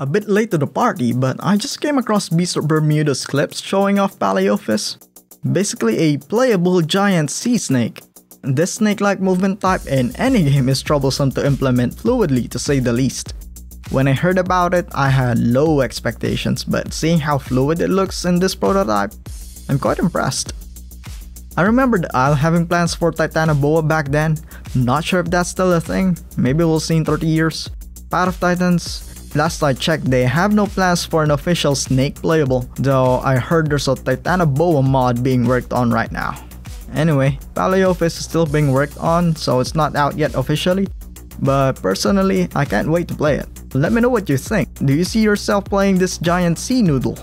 A bit late to the party, but I just came across Beasts of Bermuda's clips showing off Palaeophis. Basically a playable giant sea snake. This snake-like movement type in any game is troublesome to implement fluidly to say the least. When I heard about it, I had low expectations, but seeing how fluid it looks in this prototype, I'm quite impressed. I remembered Isle having plans for Titanoboa back then, not sure if that's still a thing, maybe we'll see in 30 years. Path of Titans, Last I checked, they have no plans for an official Snake playable, though I heard there's a Titanoboa mod being worked on right now. Anyway, Palaeophis is still being worked on, so it's not out yet officially, but personally, I can't wait to play it. Let me know what you think. Do you see yourself playing this giant sea noodle?